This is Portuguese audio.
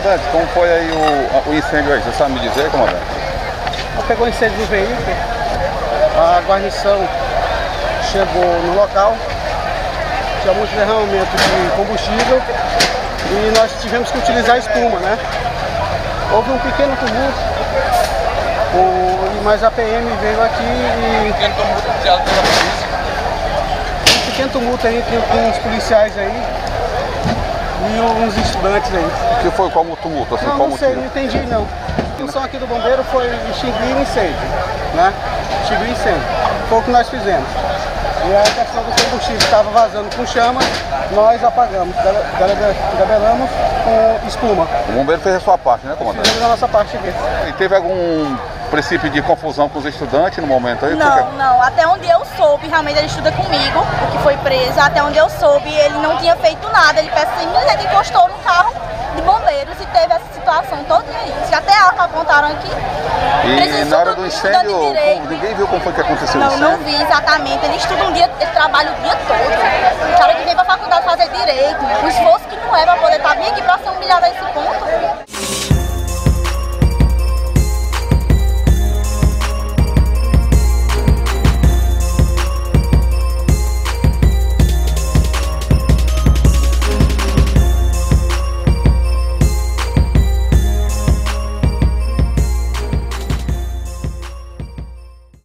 Comandante, como foi aí o, o incêndio aí? Você sabe me dizer, comandante? Pegou incêndio do veículo, a guarnição chegou no local, tinha muito derramamento de combustível e nós tivemos que utilizar espuma, né? Houve um pequeno tumulto, o, mas a PM veio aqui e. Pequeno tumulto pela polícia. Um pequeno tumulto aí entre os policiais aí e uns estudantes aí. O que foi como tumulto? Assim, não, qual não sei, não entendi não. A função aqui do bombeiro foi extinguir incêndio, né? Extinguir incêndio. Foi o que nós fizemos. E a questão do combustível estava vazando com chama, nós apagamos, gabelamos com espuma. O bombeiro fez a sua parte, né, comandante? Fizemos a nossa parte aqui. E teve algum princípio de confusão com os estudantes no momento aí? Não, não. Até onde eu soube, realmente ele estuda comigo, o que foi preso. Até onde eu soube, ele não tinha feito nada. Ele simplesmente encostou no carro de bombeiros e teve essa situação toda aí. Até arma apontaram aqui. E na hora do incêndio, ninguém viu como foi que aconteceu não, o incêndio? Não, não vi exatamente. Ele estuda dia, ele trabalha o dia todo. Cara que vem pra faculdade fazer direito, o esforço que não é pra poder estar bem aqui pra ser humilhado a esse ponto.